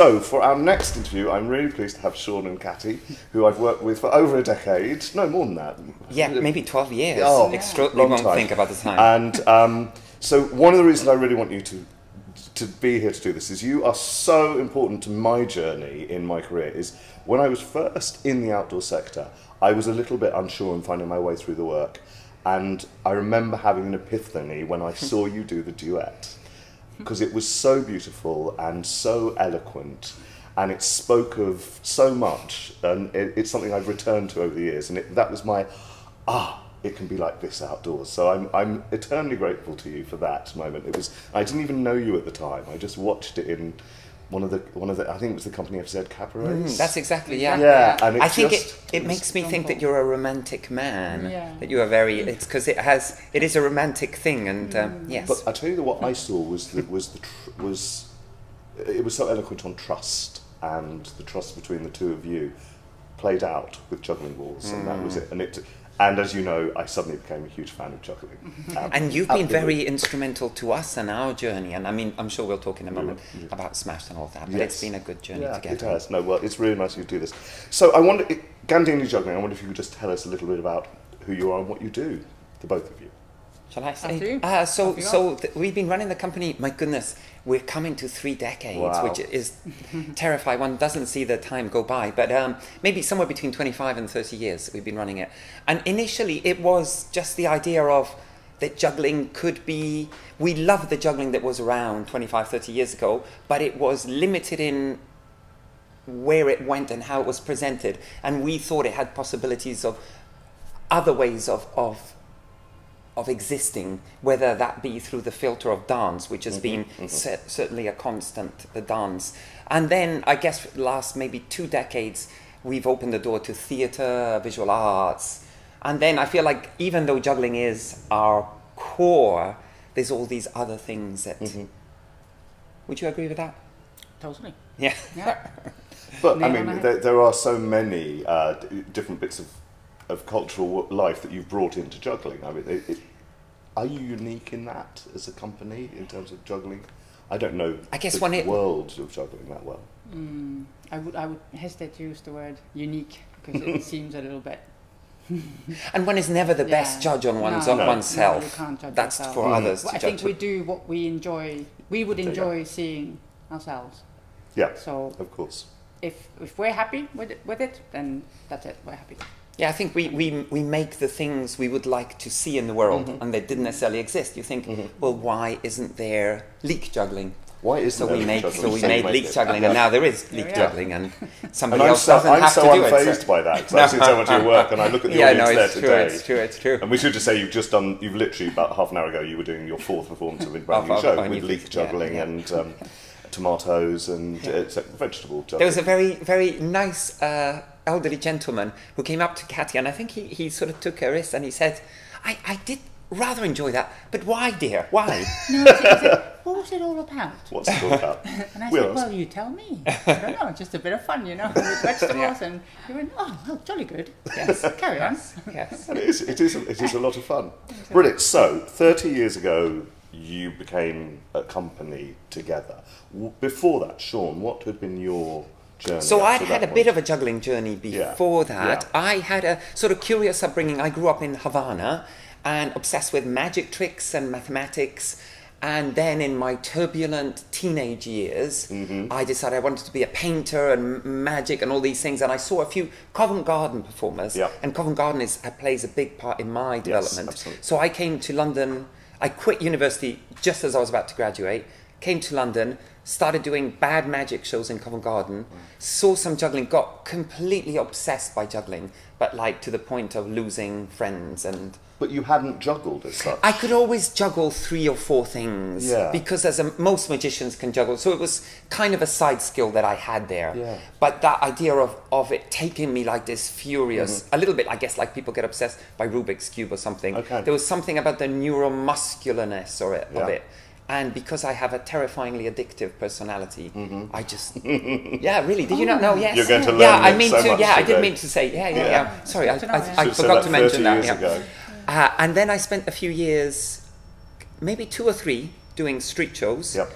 So, for our next interview, I'm really pleased to have Sean and Kati, who I've worked with for over a decade. No, more than that. Yeah, maybe 12 years. Oh, Extra- long won't time. think about the time. And um, so, one of the reasons I really want you to to be here to do this is you are so important to my journey in my career. Is when I was first in the outdoor sector, I was a little bit unsure and finding my way through the work, and I remember having an epiphany when I saw you do the duet because it was so beautiful and so eloquent and it spoke of so much and it, it's something I've returned to over the years and it, that was my ah it can be like this outdoors. So I'm, I'm eternally grateful to you for that moment. It was I didn't even know you at the time. I just watched it in one of the one of the I think it was the company FZ cabarets Mm, that's exactly, yeah. yeah and it I think just, it, it makes me think that you're a romantic man. Yeah. That you are very. It's because it has. It is a romantic thing, and um, yes. But I tell you that what I saw was that was the tr- was it was so eloquent on trust and the trust between the two of you played out with juggling balls and that was it and it and as you know I suddenly became a huge fan of juggling Um, and you've been absolutely. very instrumental to us and our journey. And I mean, I'm sure we'll talk in a moment yeah. about Smash and all that. But Yes. it's been a good journey yeah, together. it has no well it's really nice of you to do this so I wonder Gandini juggling I wonder if you could just tell us a little bit about who you are and what you do the both of you Shall I say? you. Uh, so, so th- we've been running the company. My goodness, we're coming to three decades, Wow. which is terrifying. One doesn't see the time go by, but um, maybe somewhere between 25 and 30 years we've been running it. And initially, it was just the idea of that juggling could be. We loved the juggling that was around 25, 30 years ago, but it was limited in where it went and how it was presented. And we thought it had possibilities of other ways of, of of existing, whether that be through the filter of dance, which has mm-hmm. been mm-hmm. cer- certainly a constant, the dance. And then I guess last maybe two decades, we've opened the door to theatre, visual arts. And then I feel like even though juggling is our core, there's all these other things that. Mm-hmm. Would you agree with that? Totally. Yeah. Yeah. But I Nail on mean, there, there are so many uh, d- different bits of, of cultural life that you've brought into juggling. I mean, it, it, are you unique in that as a company in terms of juggling? I don't know I guess the when it- world of juggling that well. Mm, I would I would hesitate to use the word unique because it seems a little bit. And one is never the best judge on one's No, of no, oneself. no, you can't judge That's yourself. for Mm. others Well, to I judge. think we do what we enjoy. We would There you go. enjoy seeing ourselves. Yeah, So of course. if if we're happy with it, with it, then that's it. We're happy. Yeah, I think we, we, we make the things we would like to see in the world Mm-hmm. and they didn't necessarily exist. You think, well, why isn't there leek juggling? Why is So we made juggling? so we made make leek it. juggling, and now there is leek are. juggling, and And somebody I'm else so, doesn't I'm have so to do unfazed by that because I've seen so much of your work and I look at the yeah, audience no, there it's true. today. It's true. It's true. And we should just say you've just done, you've literally about half an hour ago, you were doing your fourth performance of a brand new show with new leek fix- yeah, juggling yeah. and um, tomatoes and Yeah. uh, vegetable juggling. There was a very, very nice uh, elderly gentleman who came up to Kati, and I think he, he sort of took her wrist and he said, I, I did rather enjoy that, but why, dear? Why? No, he said, what was it all about? What's it all about? And I We'll said, ask. well, you tell me. I don't know, just a bit of fun, you know, with vegetables. And he went, oh, well, jolly good. yes. Carry on. Yes. And it is, it is, it is a lot of fun. Brilliant. So, 30 years ago, you became a company together. Before that, Sean, what had been your journey? So I'd had a that bit of a juggling journey Yeah, before that. yeah. I had a sort of curious upbringing. I grew up in Havana and obsessed with magic tricks and mathematics. And then in my turbulent teenage years, Mm-hmm. I decided I wanted to be a painter and magic and all these things. And I saw a few Covent Garden performers. Yeah. And Covent Garden is, uh, plays a big part in my development. absolutely. So I came to London. I quit university just as I was about to graduate. Came to London, started doing bad magic shows in Covent Garden. Saw some juggling, got completely obsessed by juggling, but like to the point of losing friends and. But you hadn't juggled as such. I could always juggle three or four things Yeah. because, as a, most magicians can juggle, so it was kind of a side skill that I had there. Yeah. But that idea of, of it taking me like this furious, a little bit, I guess, like people get obsessed by Rubik's cube or something. Mm-hmm. Okay. There was something about the neuromuscularness or it, Yeah. of it. And because I have a terrifyingly addictive personality, I just yeah, really. Did you not know? Yes. Mm-hmm. You're going to learn. yeah, learn I mean so to. much Yeah, I today. did mean to say. Yeah, yeah, Yeah. yeah. Sorry, I, Good I. I Should have said forgot to mention 30 that. yeah. ago. Uh, and then I spent a few years, maybe two or three, doing street shows. Yep.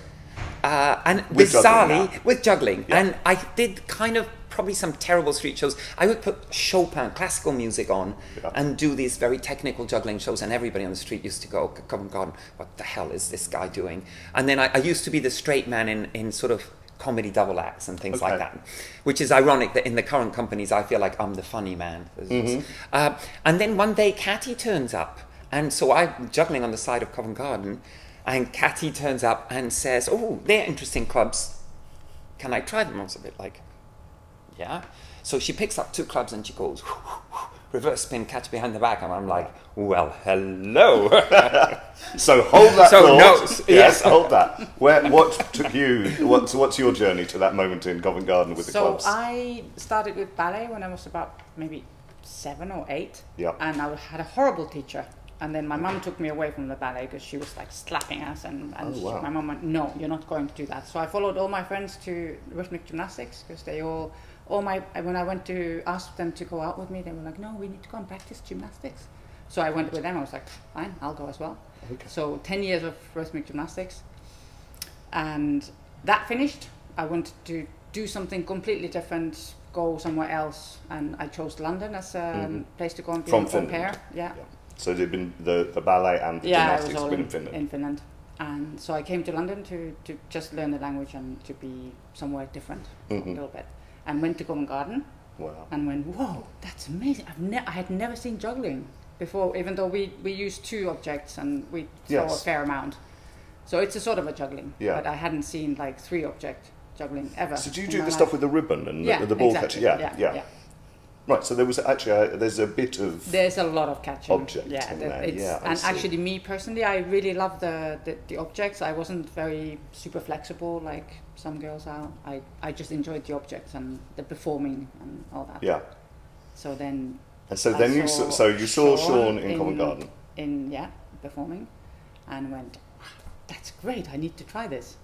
uh, and With juggling bizarrely now. with juggling. Yeah. And I did kind of probably some terrible street shows. I would put Chopin classical music on Yeah. and do these very technical juggling shows, and everybody on the street used to go, "Come God, what the hell is this guy doing?" And then I, I used to be the straight man in in sort of comedy double acts and things like that, which is ironic that in the current companies I feel like I'm the funny man. Uh, and then one day Kati turns up, and so I'm juggling on the side of Covent Garden, and Kati turns up and says, "Oh, they're interesting clubs. Can I try them?" I was a bit like, "Yeah." So she picks up two clubs and she goes. Reverse spin, catch behind the back, and I'm like, "Well, hello." So hold that So, thought. no, s- yes, hold that. Where, what took you? What's what's your journey to that moment in Covent Garden with the so clubs? I started with ballet when I was about maybe seven or eight. Yeah. And I had a horrible teacher. And then my mum took me away from the ballet because she was like slapping us. And, and Oh, wow. my mum went, no, you're not going to do that. So I followed all my friends to rhythmic gymnastics because they all, all my, when I went to ask them to go out with me, they were like, no, we need to go and practice gymnastics. So I went with them. I was like, fine, I'll go as well. Okay. So 10 years of rhythmic gymnastics. And that finished. I wanted to do something completely different, go somewhere else. And I chose London as a Mhm. place to go and be From an au pair. Finland? Yeah. Yeah. So they've been the, the ballet and the Yeah, gymnastics have been in, in Finland. in Finland. And so I came to London to, to just learn the language and to be somewhere different a Mhm. little bit. And went to Covent Garden Wow. and went, whoa, that's amazing. I've ne- I had never seen juggling before, even though we, we use two objects and we Yes. a fair amount. So it's a sort of a juggling. Yeah. But I hadn't seen like three object juggling ever. So do you do the life. stuff with the ribbon and yeah, the, the ball exactly. catcher? Yeah, yeah, yeah, Right. So there was actually a, there's a bit of There's a lot of catching. Object yeah, in there, it's- yeah, I and see. actually, me personally, I really love the, the, the objects. I wasn't very super flexible like some girls are. I, I just enjoyed the objects and the performing and all that. yeah. So then And so I then you saw saw, so you saw Sean Sean in in- Covent Garden. in yeah performing, and went, that's great. I need to try this,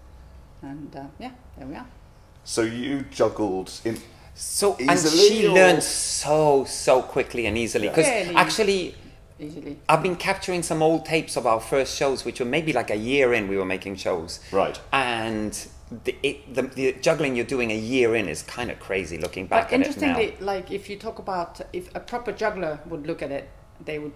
and uh, yeah, there we are. So you juggled in. So and she or- learned so so quickly and easily because Really? actually Easily. I've been capturing some old tapes of our first shows, which were maybe like a year in. We were making shows, Right. and the, it, the, the juggling you're doing a year in is kind of crazy looking back But at it now. interestingly, like if you talk about if a proper juggler would look at it, they would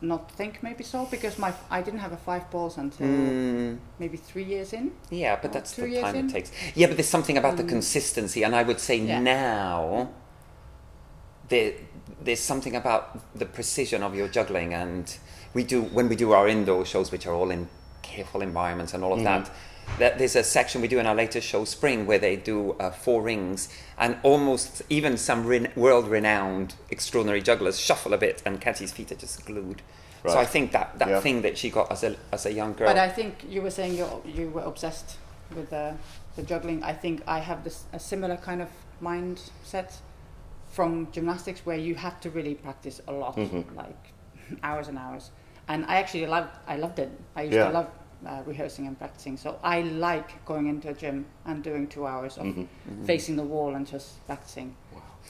not think maybe so because my I didn't have a five balls until Mm, maybe three years in. yeah, but that's the time in? it takes. Yeah, but there's something about the Mm. consistency, and I would say Yeah. now there, there's something about the precision of your juggling, and we do when we do our indoor shows, which are all in careful environments and all of that. That there's a section we do in our latest show, Spring, where they do uh, four rings, and almost even some ren- world-renowned extraordinary jugglers shuffle a bit, and Kati's feet are just glued. So I think that that Yeah. thing that she got as a as a young girl. But I think you were saying you you were obsessed with the the juggling. I think I have this a similar kind of mindset from gymnastics where you have to really practice a lot, Mhm. like hours and hours. And I actually loved I loved it. I used Yeah. to love uh, rehearsing and practicing. So I like going into a gym and doing two hours of Mhm. facing the wall and just practicing,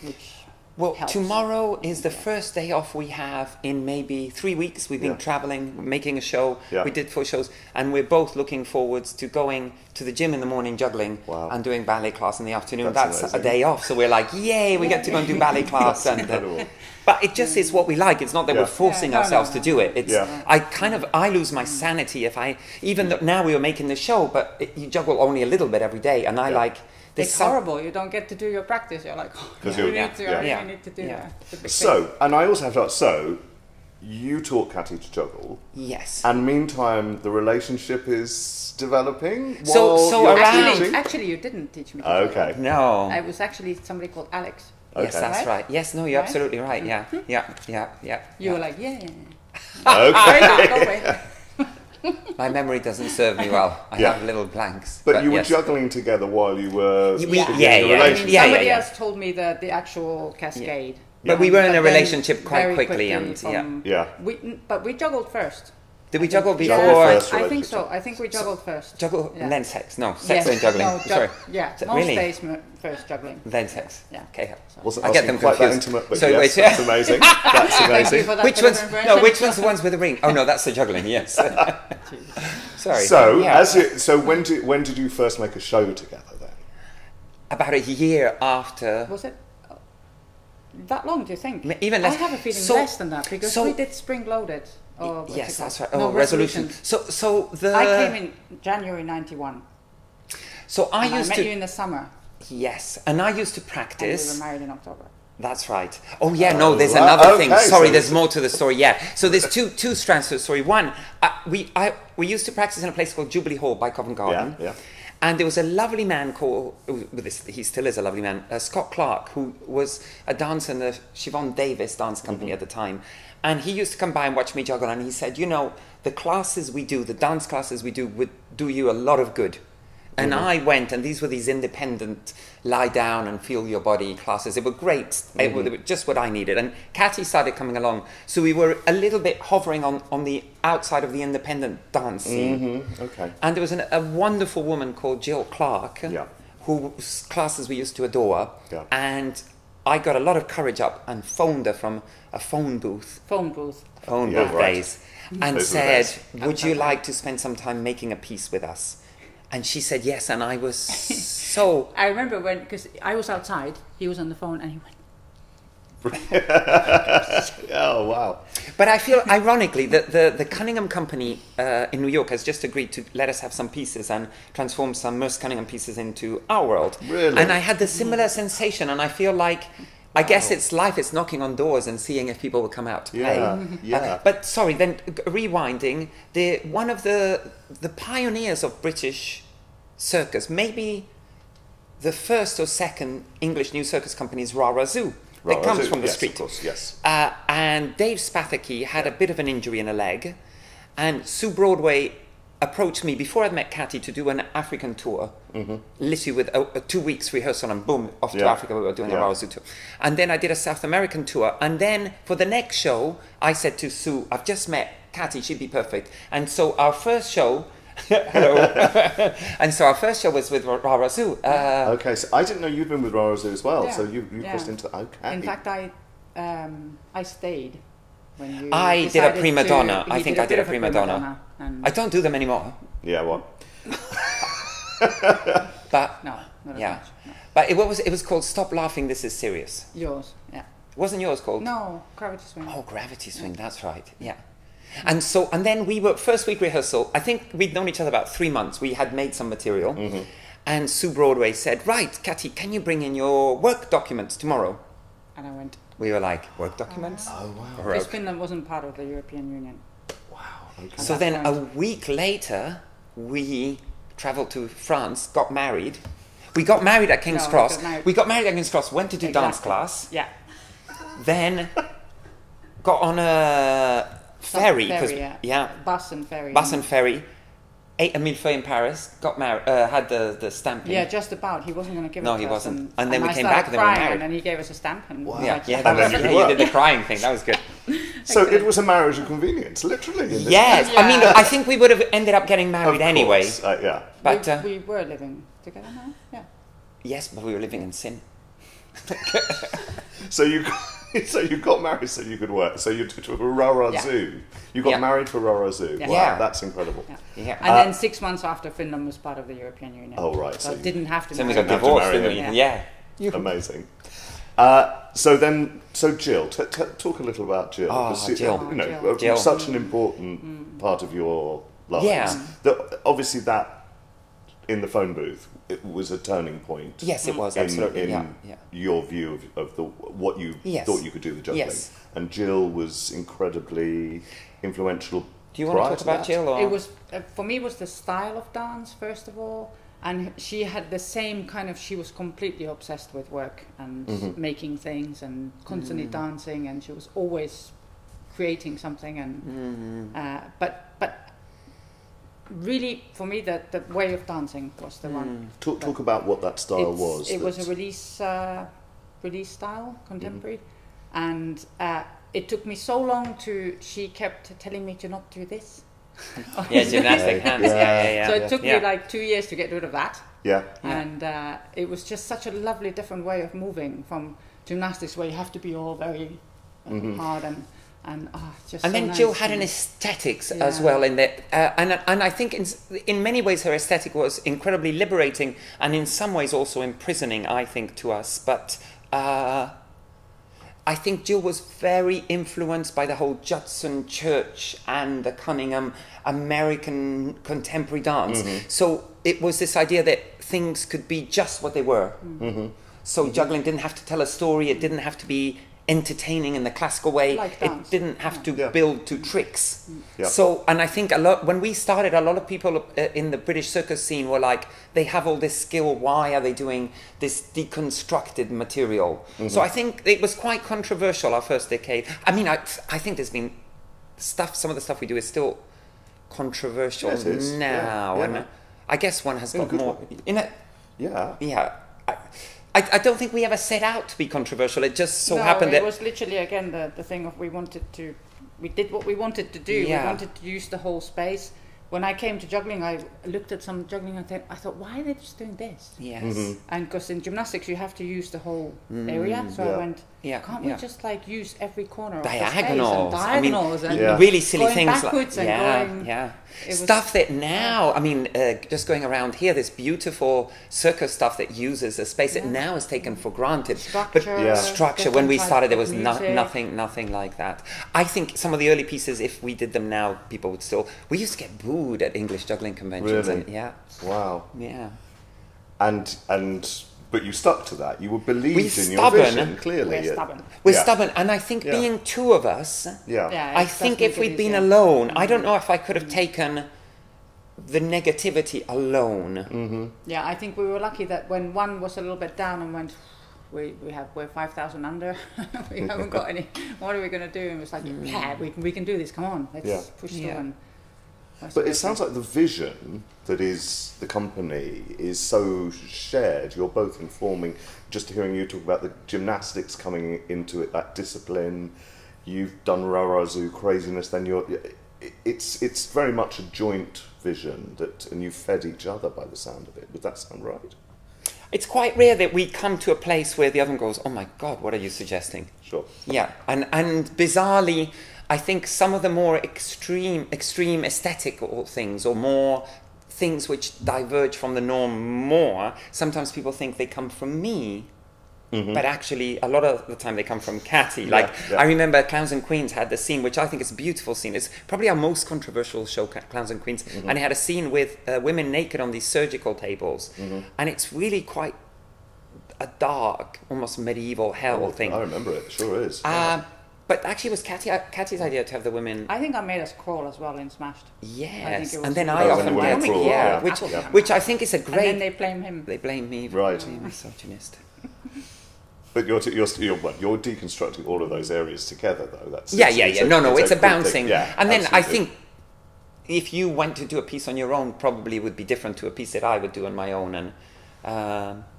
which Well, helps. tomorrow is the first day off we have in maybe three weeks. We've been Yeah. traveling, making a show. Yeah. We did four shows, and we're both looking forwards to going to the gym in the morning, juggling, Wow. and doing ballet class in the afternoon. That's That's, a day off, so we're like, yay, we get to go and do ballet class. That's and, uh, incredible. but it just is what we like. It's not that Yeah. we're forcing Yeah, no, no, ourselves to do it. It's Yeah. I kind of I lose my sanity if I even though now we were making the show, but it, you juggle only a little bit every day, and I Yeah. like. There's it's some- horrible. You don't get to do your practice. You're like, oh, 'Cause I you're- need to, yeah. Yeah. need to do Yeah. that. It's a big So, and I also have to ask. So, you taught Kati to juggle, Yes. and meantime, the relationship is developing. So- so around- Actually, teaching? actually, you didn't teach me. To Oh, juggle. okay. no. I was actually somebody called Alex. Yes, that's Right? right. Yes, no, you're Right? absolutely right. Yeah, mm-hmm. yeah, yeah, yeah. You yeah. were like, yeah, yeah, yeah. Okay. Very good, go away. My memory doesn't serve me well. I Yeah. have little blanks. But, you were yes. juggling together while you were We- beginning yeah, the yeah. relationship. Yeah, Somebody yeah. else told me the, the actual cascade. But we were in a relationship quite very quickly, and yeah. Yeah. We, but we juggled first. Did we juggle Yeah, before? first, I right? think so. I think we juggled first. Juggle Yeah. and then sex. No, sex Yes. then juggling. No, ju- Sorry. Yeah, So- most really? days first juggling. Then sex. Yeah. Okay. Wasn't I get them quite that confused. intimate, but So yes, wait, that's amazing. That's Thank you amazing. for that Which one's no? Which one's the ones with the ring? Oh no, that's the juggling. Yes. Sorry. So, Yeah. as you, so when did when did you first make a show together then? about a year after. Was it that long? Do you think? M- even I have a feeling So- less than that because so- we did spring loaded. Or yes, that's called? right. No, Oh, resolution. resolution. So, so the. I came in January '91. So I and I used met to. you in the summer, yes, and I used to and we practice. were married in October. That's right. Oh yeah, no, there's Oh, another thing. Sorry, so there's more to the story. Yeah. So there's two two strands to the story. One, uh, we I we used to practice in a place called Jubilee Hall by Covent Garden. Yeah, yeah. And there was a lovely man called, he still is a lovely man, uh, Scott Clark, who was a dancer in the Siobhan Davies dance company at the time. And he used to come by and watch me juggle, and he said, You know, the classes we do, the dance classes we do, would do you a lot of good. And I went, and these were these independent lie down and feel your body classes. They were great. It were- they were just what I needed. And Kati started coming along. So we were a little bit hovering on, on the outside of the independent dance scene. Mm-hmm. Okay. And there was an, a wonderful woman called Gill Clarke, Yeah. whose classes we used to adore. Yeah. And I got a lot of courage up and phoned her from a phone booth, Phone booth. phone Yeah, booth right. days, and Those said. Would you like to spend some time making a piece with us? And she said yes, and I was so. I remember when because I was outside, he was on the phone, and he went. Oh wow. But I feel, ironically, that the, the Cunningham Company uh, in New York has just agreed to let us have some pieces and transform some Merce Cunningham pieces into our world. Really? And I had the similar sensation, and I feel like, I guess Wow. it's life, it's knocking on doors and seeing if people will come out to play. Yeah, yeah. Uh, but sorry, then rewinding, the, one of the, the pioneers of British circus, maybe the first or second English new circus company is Rara Zoo. That comes from the yes, street. Of course, yes. Uh, and Dave Spathaky had a bit of an injury in a leg, and Sue Broadway approached me before I'd met Kati to do an African tour, literally with a, a two weeks rehearsal, and boom, off to Mm-hmm. Yeah. Africa. We were doing Yeah. a Rara Zoo tour, and then I did a South American tour, and then for the next show, I said to Sue, "I've just met Kati; she'd be perfect." And so our first show. Hello. and so our first show was with Rara Zoo. Uh, Okay, so I didn't know you'd been with Rara Zoo as well. Yeah, So you you yeah. crossed into the okay. In fact, I um, I stayed when you. I did a prima to- donna. he I think did a I did bit a of prima donna. and I don't do them anymore, yeah, what? but no, not as Yeah. much. No. But it was it was called Stop Laughing, This Is Serious. Yours, yeah. Wasn't yours called? No, gravity swing. Oh, Gravity Swing, that's right. Yeah. And so and then we were first week rehearsal, I think we'd known each other about three months. We had made some material. Mm-hmm. And Sue Broadway said, Right, Kati, can you bring in your work documents tomorrow? And I went. We were like, Work documents? Oh wow. Or Because Finland wasn't part of the European Union. Wow. Okay. So then that a week later, we traveled to France, got married. We got married at King's No, Cross. got married- We got married at King's Cross, went to do dance class. Yeah. then got on a Some ferry, 'cause- yeah. yeah, Bus and ferry. bus and ferry. Ate a millefeuille in Paris. Got married. Uh, had the the stamping. Yeah, just about. He wasn't going to give No, it he us. wasn't. And, And then we I came back and then we were married. And then he gave us a stamp. And Wow. yeah, like, yeah. And That then was, you yeah, you did the crying thing. That was good. So it was a marriage of convenience, literally. In this Yes, case. I mean, I think we would have ended up getting Of married anyway. uh, yeah. But we, uh, we were living together now. Yeah. yes, but we were living in sin. So you so you got married so you could work. So you did to Rara Yeah. Zoo. You got Yeah. married for Rara Zoo. Yeah. Wow, Yeah. that's incredible. Yeah. Yeah. And Uh, then six months after Finland was part of the European Union. Oh, right, So, so you- didn't have to. Then we marry got have to divorced, marry didn't we? him. Yeah. Amazing. Uh, so then, so Gill, t- t- talk a little about Gill. Ah, 'cause you- Gill. You know, Gill. uh, Gill. such an important part of your life. Yeah. That obviously that in the phone booth it was a turning point. Yes, it was in, absolutely. in yeah, yeah. your view of, of the what you Yes. thought you could do with juggling. Yes. And Gill was incredibly influential. Do you want to prior talk about that. Gill? Or? It was uh, for me. It was the style of dance first of all, and she had the same kind of. She was completely obsessed with work and Mhm. making things and constantly dancing, and she was always creating something. And Mhm. uh, but but really, for me, the the way of dancing was the one. Mm. Talk, talk about what that style was. It was a release uh, release style, contemporary, and uh, it took me so long to. She kept telling me to not do this, Yeah, gymnastic hands. Yeah, yeah, yeah. so it took yeah. me like two years to get rid of that. Yeah. Yeah. and uh, it was just such a lovely different way of moving from gymnastics where you have to be all very uh, Mm-hmm. hard and and ah, just and so then nice Gill had an and- aesthetics as well in that, uh, and and I think in in many ways her aesthetic was incredibly liberating, and in some ways also imprisoning. I think to us, but. Uh, I think Gill was very influenced by the whole Judson Church and the Cunningham American contemporary dance. So it was this idea that things could be just what they were. So juggling didn't have to tell a story. It didn't have to be entertaining in the classical way. Like it didn't have to Yeah. build to tricks. Yeah. So, and I think a lot when we started, a lot of people uh, in the British circus scene were like, they have all this skill. Why are they doing this deconstructed material? Mm-hmm. So I think it was quite controversial our first decade. I mean, I I think there's been stuff. Some of the stuff we do is still controversial Yeah, it is. Yeah, now, yeah. and I guess one has In got more way. in it. Yeah. Yeah. I, I, I don't think we ever set out to be controversial. It just so no, happened it that It was literally again the, the thing of we wanted to we did what we wanted to do Yeah. we wanted to use the whole space when I came to juggling I looked at some juggling and th- I thought why are they just doing this yes, Mm-hmm. and because in gymnastics you have to use the whole area so Yeah. I went Yeah, can't yeah. we just like use every corner of the diagonals. I and mean, diagonals and Yeah. really silly going things backwards like and yeah, going yeah. it was- stuff that now, I mean, uh, just going around here, this beautiful circus stuff that uses a space that now is taken for granted. structure but Yeah. structure, when we started, there was of no, nothing, nothing like that. I think some of the early pieces, if we did them now, people would still. We used to get booed at English juggling conventions, Really? and yeah, Wow. yeah. And and but you stuck to that. You were believed We're in your stubborn. vision. Clearly. we're Yeah. stubborn We're Yeah. stubborn, and I think Yeah. being two of us. Yeah. yeah I think if we'd been easier. alone, I don't mm-hmm. know if I could have taken the negativity alone. Mm-hmm. Yeah, I think we were lucky that when one was a little bit down and went, we, we have we're five thousand under, we haven't got any. What are we going to do? And it was like, mm. yeah, we can we can do this. Come on, let's Yeah. push through. Yeah. And But it sounds like the vision that is the company is so shared. You're both informing. Just hearing you talk about the gymnastics coming into it, that discipline. You've done Rara Zoo craziness. Then you're. It's it's very much a joint vision that, and you fed each other by the sound of it. Would that sound right? It's quite rare that we come to a place where the other goes, "Oh my God, what are you suggesting?" Sure. Yeah, and and bizarrely, I think some of the more extreme extreme aesthetic things, or more things which diverge from the norm more. Sometimes people think they come from me. But actually, a lot of the time they come from Kati. Like yeah. I remember Clowns and Queens had the scene, which I think is a beautiful scene. It's probably our most controversial show, Clowns and Queens, and it had a scene with uh, women naked on these surgical tables, and it's really quite a dark, almost medieval hell Oh, thing. I remember it. Sure is. Um, but actually, it was Kati, Kati's idea to have the women. I think I made us crawl as well in Smashed. Yes, it was and then I often get went crawl, yeah, yeah. which Yeah. which I think is a great. And then great. they blame him. They blame me for Right. being a misogynist. But you're, you're, you're, what, you're deconstructing all of those areas together, though. That's Yeah, it's- yeah, it's yeah. No, no, it's a good thing. bouncing. Yeah, and then I think if you went to do a piece on your own, probably would be different to a piece that I would do on my own. And um, it,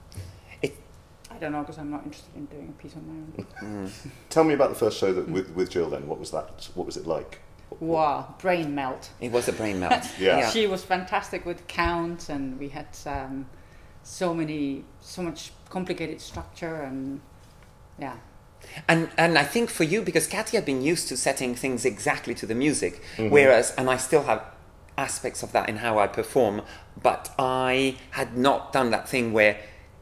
I don't know because I'm not interested in doing a piece on my own. Tell me about the first show that with, with Gill. Then, what was that? What was it like? Wow, brain melt. it was a brain melt. Yeah. She was fantastic with counts, and we had um, so many, so much complicated structure, and yeah, And and I think for you, because Kati had been used to setting things exactly to the music, whereas, and I still have aspects of that in how I perform, but I had not done that thing where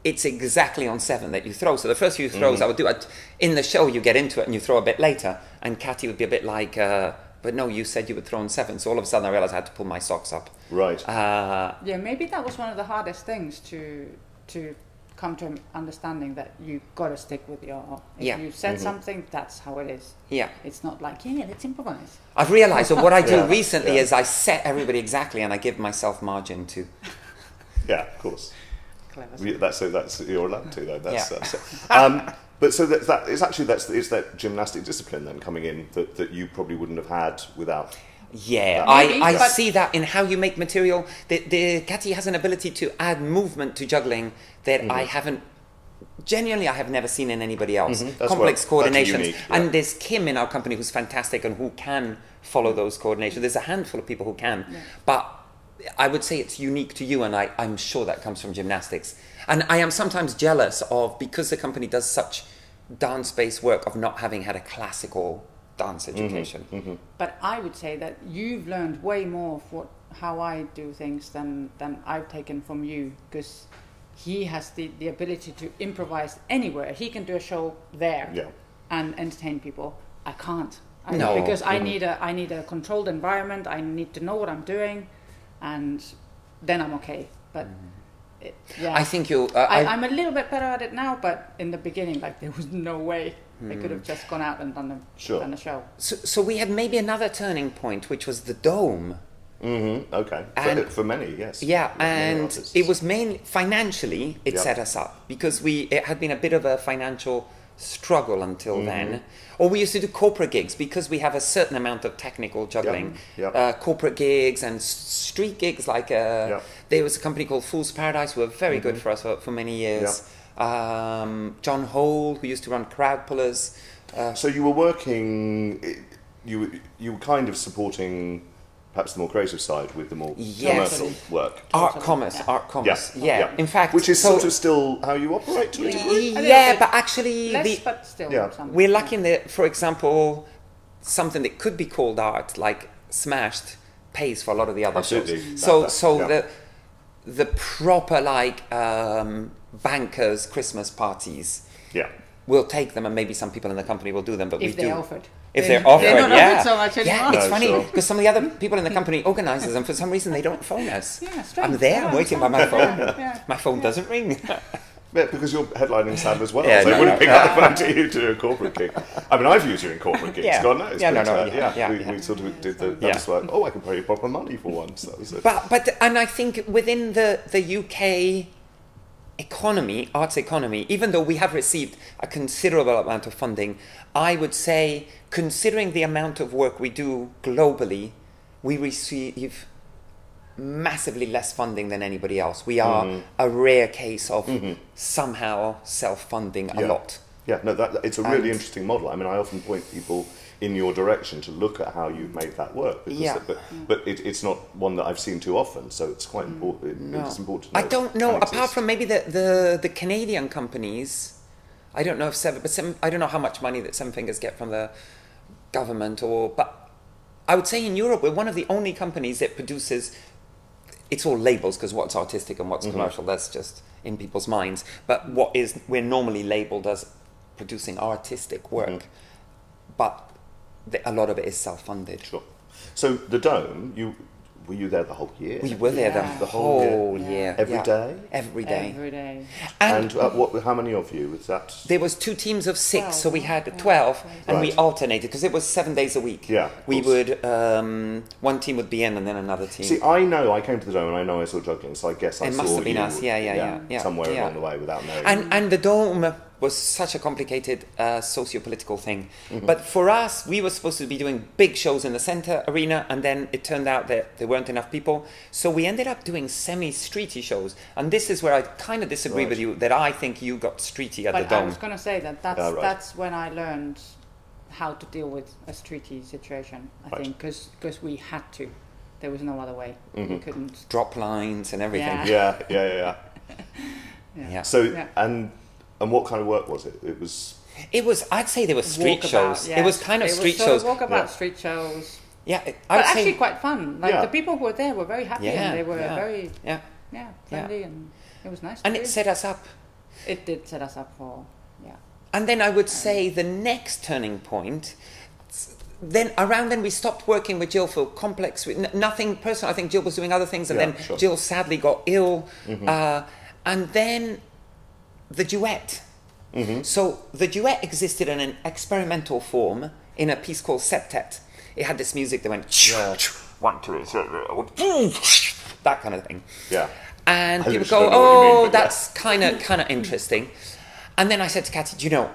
it's exactly on seven that you throw. So the first few throws I would do it in the show, you get into it and you throw a bit later, and Kati would be a bit like, uh, but no, you said you would throw on seven. So all of a sudden I realized I had to pull my socks up. Right. Uh, yeah. Maybe that was one of the hardest things to to come to an understanding that you got to stick with your. If Yeah. you said something, that's how it is. yeah. It's not like yeah, let's improvise. I've realized that what I do Yeah, recently yeah. is I set everybody exactly and I give myself margin to. yeah, of course. Clever. We- That's that's you're allowed to though. That's, Yeah. that's um, but so that, that it's actually that's it's that gymnastic discipline then coming in that, that you probably wouldn't have had without. Yeah, Maybe, I, I but- see that in how you make material. The, the Kati has an ability to add movement to juggling that I haven't genuinely I have never seen in anybody else. Mm-hmm. Complex what- coordinations. unique, yeah. And there's Kim in our company who's fantastic and who can follow those coordinations. There's a handful of people who can. But I would say it's unique to you, and I, I'm sure that comes from gymnastics. And I am sometimes jealous of, because the company does such dance based work, of not having had a classical dance Mm-hmm. education. But I would say that you've learned way more of what how I do things than than I've taken from you because he has the, the ability to improvise anywhere. He can do a show there Yeah. and entertain people. I can't. I, No. because I Mhm. need a I need a controlled environment. I need to know what I'm doing, and then I'm okay. But it, yeah, I think you. Uh, I, I, I'm a little bit better at it now. But in the beginning, like there was no way I could have just gone out and done a Sure. done a show. so, so we had maybe another turning point, which was the dome. Mm-hmm. Okay. And- for, for many, yes. Yeah, Many and it was mainly financially it Yeah. set us up because we it had been a bit of a financial struggle until Mm-hmm. then. Or we used to do corporate gigs because we have a certain amount of technical juggling. yeah. Uh, corporate gigs and street gigs like uh. Mm-hmm. there was a company called Fool's Paradise who were very good for us for, for many years. Um, John Hole who used to run Crowd Pullers. Uh, So you were working, you you were kind of supporting perhaps the more creative side with the more Yes. commercial work. art commerce, yeah. art commerce. Yeah, Yeah. yeah. In fact, Which is so- sort of still how you operate to a degree. yeah, but actually Less, the but still. Yeah. We're lucky in that, for example, something that could be called art, like Smashed, pays for a lot of the other Absolutely. shows. So, That- that- so yeah. the the proper like um, bankers' Christmas parties, Yeah. we'll take them, and maybe some people in the company will do them. But we if they do. offered. If They- they're offered, they're not yeah, offered so much yeah, it's No, funny sure. because some of the other people in the company organises them. For some reason, they don't phone us. Yeah, strange. I'm there, Yeah, I'm waiting by my phone. Yeah. My phone doesn't ring. Yeah, because you're headlining Sam as well. Yeah, so no, they wouldn't no. pick up the phone to you to do a corporate gig. I mean, I've used you in corporate gigs, Yeah. God knows. Yeah, no, but, no, uh, yeah, yeah, we, yeah. we sort of did the Yeah. dance work. Oh, I can pay you proper money for once. That was it. But but and I think within the the UK economy, arts economy, even though we have received a considerable amount of funding, I would say, considering the amount of work we do globally, we receive massively less funding than anybody else. We are Mm-hmm. a rare case of somehow self-funding a Yeah. lot. Yeah, no, that, it's a really And- interesting model. I mean, I often point people in your direction to look at how you've made that work. Because Yeah. But, but it, it's not one that I've seen too often, so it's quite important. No. It's important. I don't know. Apart from maybe the, the, the Canadian companies, I don't know if seven, but seven, I don't know how much money that Seven Fingers get from the government or. But I would say in Europe we're one of the only companies that produces. It's all labels because what's artistic and what's Mm-hmm. commercial that's just in people's minds. But what is we're normally labeled as producing artistic work, Mm-hmm. but a lot of it is self-funded. Sure. So the dome, you were you there the whole year? We were there Yeah. the, The whole whole year. year. Every yeah. day? Every day. Every day. And uh, what? How many of you was that? There was two teams of six, Twelve, so we had Yeah. twelve, and we alternated because it was seven days a week. Yeah, we would um, one team would be in, and then another team. See, I know I came to the dome and I know I saw juggling, so I guess I It saw must have been you, us. Yeah, yeah, yeah, yeah, somewhere yeah. along the way without knowing. and and the dome was such a complicated uh, socio-political thing. Mm-hmm. But for us, we were supposed to be doing big shows in the center arena, and then it turned out that there weren't enough people, so we ended up doing semi-streety shows. And this is where I kind of disagree Right. with you that I think you got streety at But the I was going to say that that's Ah, right. that's when I learned how to deal with a streety situation. I Right. think because we had to. There was no other way. We Mhm. couldn't. Drop lines and everything. Yeah. yeah, yeah, yeah, yeah. Yeah. So Yeah. and and what kind of work was it? It was It was. I'd say there were street walkabout, shows. yeah. It was kind of It street sort shows. Of walkabout Yeah. street shows. Yeah, it- I But would actually say. quite fun. Like Yeah. the people who were there were very happy Yeah, and they were yeah. very Yeah, yeah friendly and it was nice. and to it do. set us up. it did set us up for yeah. And then I would say the next turning point. Then around then we stopped working with Gill for complex. with n- Nothing personal. I think Gill was doing other things, and Yeah, then sure. Mm-hmm. Gill sadly got ill. Uh, and then the duet. Mm-hmm. So the duet existed in an experimental form in a piece called Septet. It had this music that went Yeah. one, two, three, that kind of thing. yeah. And I people go, don't know what you mean, "Oh, yeah." that's kind of kind of interesting." And then I said to Kati, "Do you know,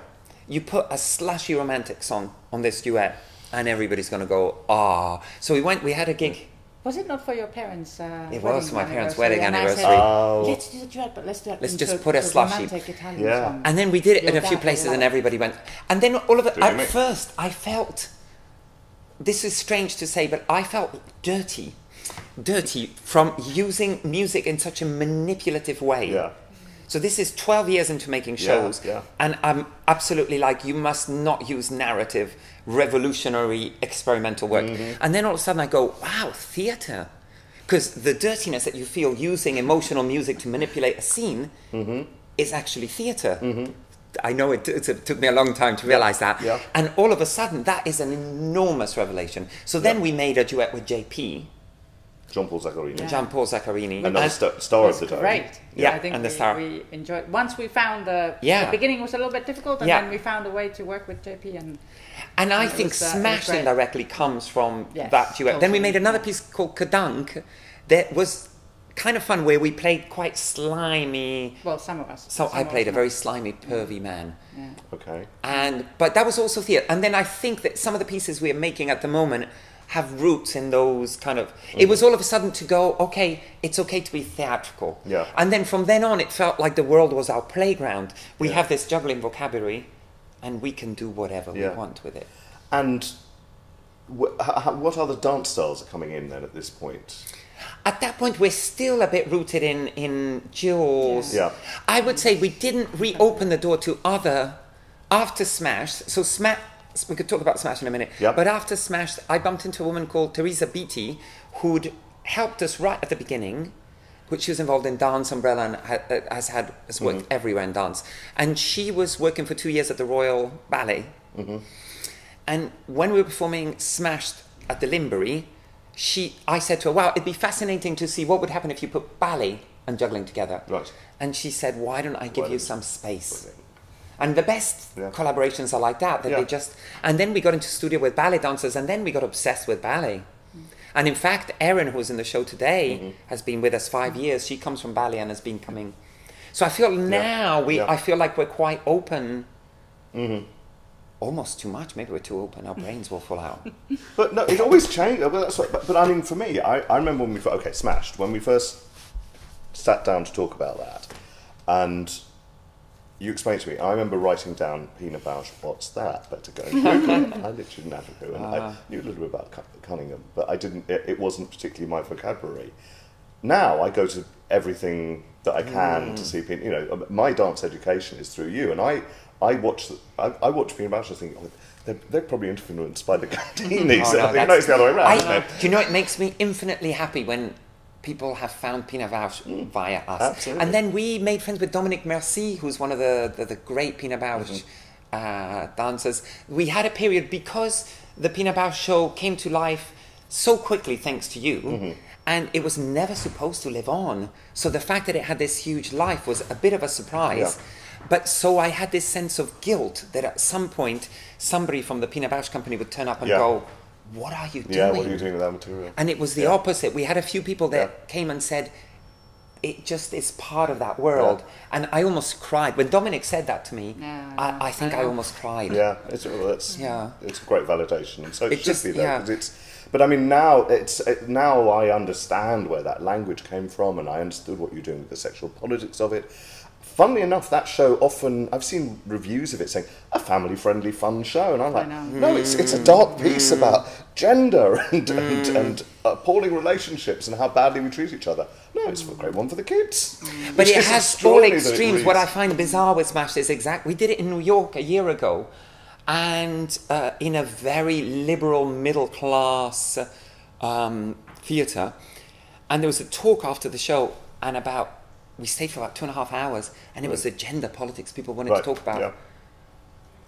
you put a slashy romantic song on this duet, and everybody's going to go, ah." So we went. We had a gig Was it not for your parents? Uh, It was for my parents' anniversary? wedding And I said, anniversary. Oh. Let's do the duet, but let's do it. Let's just put a so slushy. romantic Yeah. song. And then we did it in a few places, and everybody went. And then all of it, Do at mean? first, I felt. This is strange to say, but I felt dirty, dirty from using music in such a manipulative way. Yeah. So this is 12 years into making shows, yeah. and I'm absolutely like, you must not use narrative, revolutionary, experimental work. Mm-hmm. And then all of a sudden I go, wow, theatre. Because the dirtiness that you feel using emotional music to manipulate a scene Mm-hmm. is actually theater I know it, t- it took me a long time to realize that. Yeah. And all of a sudden, that is an enormous revelation. So then Yeah. we made a duet with JP, Jean Paul Zaccarini. Yeah. Jean Paul Zaccarini. Another And- st- star of the day. great. Yeah, I think and the star. we enjoyed. Once we found the, Yeah. the beginning was a little bit difficult, and Yeah. then we found a way to work with JP. And And I And it think was, uh, Smash great. indirectly comes from Yes, that duet. Then we made another piece called Kadank that was kind of fun where we played quite slimy. well, some of us. So some I played a very slimy, pervy man. Yeah. Okay. And but that was also theatre. And then I think that some of the pieces we are making at the moment have roots in those kind of. It mm-hmm. was all of a sudden to go, okay, it's okay to be theatrical. Yeah. And then from then on, it felt like the world was our playground. We Yeah. have this juggling vocabulary, and we can do whatever Yeah. we want with it. And h- h- what other dance styles are coming in then at this point? At that point, we're still a bit rooted in in Jules. Yeah. I would say we didn't reopen the door to other after Smash. So Smash, we could talk about Smash in a minute. Yeah. But after Smash, I bumped into a woman called Teresa Beatty, who'd helped us right at the beginning. Which she was involved in Dance Umbrella and ha- uh, has had has worked Mm-hmm. everywhere in dance, and she was working for two years at the Royal Ballet. Mm-hmm. And when we were performing Smashed at the Linbury, she, I said to her, "Wow, it'd be fascinating to see what would happen if you put ballet and juggling together." Right. And she said, "Why don't I give Why you some space?" And the best Yeah. collaborations are like that. That Yeah. they just. And then we got into studio with ballet dancers, and then we got obsessed with ballet. And in fact, Erin, who's in the show today, Mm-hmm. has been with us five years. She comes from ballet and has been coming. So I feel now we. Yeah. I feel like we're quite open. Mm-hmm. Almost too much. Maybe we're too open. Our brains will fall out. But no, it always changed. Well, that's what, but, but I mean, for me, I, I remember when we okay smashed when we first sat down to talk about that, and you explained to me. I remember writing down Pina Bausch. What's that? Better go and Google. I literally didn't have to go, and I ah. knew a little bit about Cunningham, but I didn't. It, it wasn't particularly my vocabulary. Now I go to everything that I can to hmm. see Pina. You know, um, my dance education is through you, and I. I watch, the- I, I watch Pina Bausch and think, oh, they're, they're probably influenced by the Gandinis. Oh, no, I think no, it's the other way around. I- do you know, it makes me infinitely happy when people have found Pina Bausch via us. Mm. Absolutely. And then we made friends with Dominique Mercy, who's one of the, the, the great Pina Bausch Mm-hmm. uh, dancers. We had a period because the Pina Bausch show came to life so quickly thanks to you. Mm-hmm. And it was never supposed to live on. So the fact that it had this huge life was a bit of a surprise. Yeah. But so I had this sense of guilt that at some point somebody from the Pina Bausch company would turn up and Yeah. go, What are you doing? Yeah, what are you doing with that material? And it was the Yeah. opposite. We had a few people that Yeah. came and said, it just is part of that world. And I almost cried. When Dominic said that to me, Yeah, I, I think I I, almost cried. Yeah, it's well, that's Yeah. it's a great validation, and so it, It should just- be though, yeah. 'cause it's. But I mean, now it's it, now I understand where that language came from, and I understood what you're doing with the sexual politics of it. Funnily enough, that show often I've seen reviews of it saying a family-friendly, fun show, and I'm like, no, it's it's a mm. dark piece mm. about gender and and, and appalling relationships and how badly we treat each other. No, it's a great one for the kids. But it has all extraordinary extremes. What I find bizarre with Smash is exact. We did it in New York a year ago, and uh, in a very liberal middle class um, theatre, and there was a talk after the show, and about we stayed for about two and a half hours, and it was the gender politics people wanted to talk about. yeah.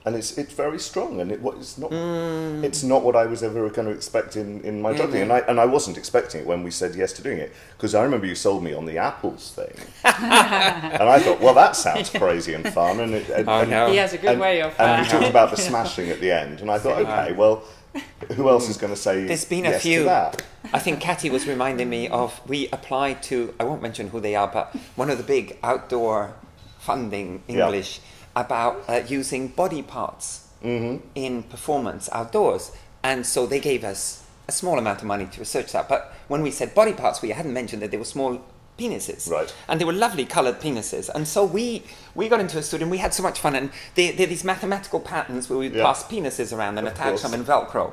And it's it's very strong, and it what it's not Mm. it's not what I was ever going to expect in, in my juggling, and I and I wasn't expecting it when we said yes to doing it because I remember you sold me on the apples thing, and I thought, well, that sounds crazy and fun, and it, and, Oh, and, no. He has a good and, way of. and uh, we talked about the smashing at the end, and I thought, okay, well, who else is going to say There's been yes a few. I think Kati was reminding me of we applied to I won't mention who they are, but one of the big outdoor funding Yeah. About uh, using body parts Mm-hmm. in performance outdoors, and so they gave us a small amount of money to research that. But when we said body parts, we hadn't mentioned that they were small penises. Right. And they were lovely coloured penises. And so we, we got into a studio and we had so much fun. And they, they're these mathematical patterns where we Yeah. pass penises around and Of attach course. them in Velcro.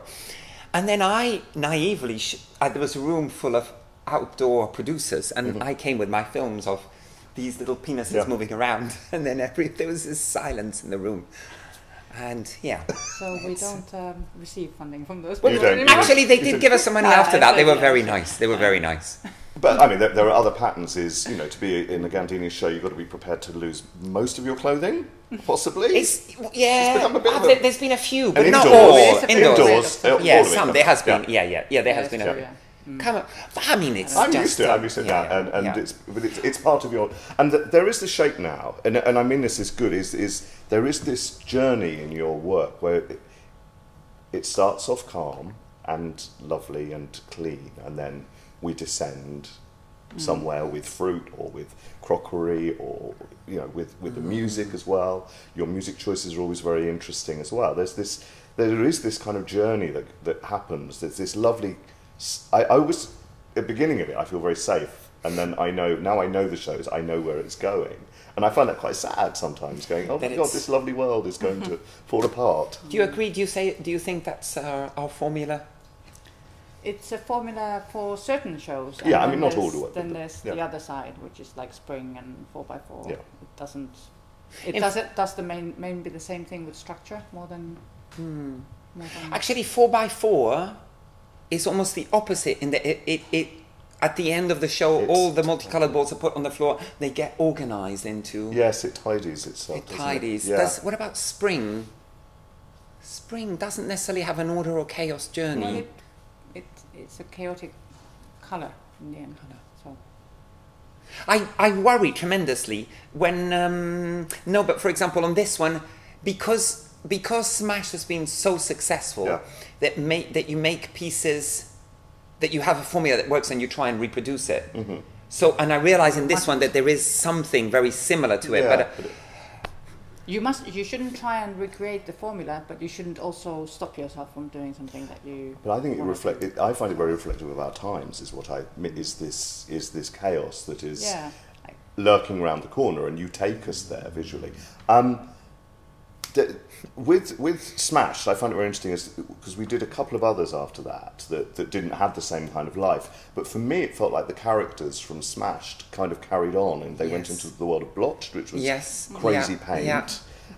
And then I naively, sh- uh, there was a room full of outdoor producers, and I came with my films of these little penises. Yeah. moving around. And then every, there was this silence in the room. And yeah. So we don't um, receive funding from those You people don't. Actually, they did did- give us some money Ah, after that. They were very nice. They were very nice. But I mean, there, there are other patterns. Is you know, to be in a Gandini show, you've got to be prepared to lose most of your clothing, possibly. It's yeah. become a bit uh, of a- there- there's been a few, but not indoors. all. It's a bit Indoors. indoors. uh, Yeah, all of it, some there has been. yeah. Yeah, yeah, yeah. There has been true, a. yeah. Mm. Come on, but I mean, it's I'm just. used to it. I'm used to yeah, that, and, and yeah. it's but it's, it's part of your and th- there is the shape now, and and I mean this is good. Is is there is this journey in your work where it, it starts off calm and lovely and clean, and then we descend mm. somewhere with fruit or with crockery or you know with with the mm. music as well. Your music choices are always very interesting as well. There's this there is this kind of journey that that happens. There's this lovely. S- I, I always at the beginning of it, I feel very safe, and then I know now I know the shows. I know where it's going. And I find that quite sad sometimes, going, "Oh my God, this lovely world is going to fall apart." Do you agree? Do you say? Do you think that's our, our formula? It's a formula for certain shows. and Yeah, I then mean, not all there's- do Then there's yeah. the other side, which is like spring and four x four. Yeah. It doesn't. It In- does it does the main maybe the same thing with structure more than. Hmm. More than Actually, four by four is almost the opposite in that it, it, it at the end of the show, It's- all the multicolored balls are put on the floor. They get organized into. Yes, it tidies itself. It doesn't tidies. Yeah. Does, what about spring? Spring doesn't necessarily have an order or chaos journey. Well, it, it it's a chaotic color in the end. Color. So I, I worry tremendously when um, no, but for example on this one, because because Smash has been so successful Yeah. that make that you make pieces that you have a formula that works and you try and reproduce it. Mm-hmm. So and I realize in this one that there is something very similar to it, Yeah, but uh, you must you shouldn't try and recreate the formula, but you shouldn't also stop yourself from doing something that you. But I think it wanna reflect. It, I find it very reflective of our times. Is what I is this is this chaos that is Yeah. Lurking around the corner, and you take us there visually. Um, the, with with Smash, I find it very interesting because we did a couple of others after that, that that didn't have the same kind of life. But for me, it felt like the characters from Smashed kind of carried on, and they went into the world of Blotched, which was Yes, crazy yeah, paint. yeah.